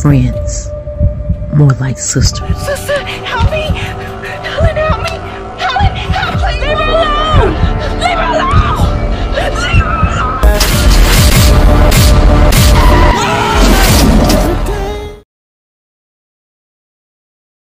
friends, more like sisters. Sister, help me!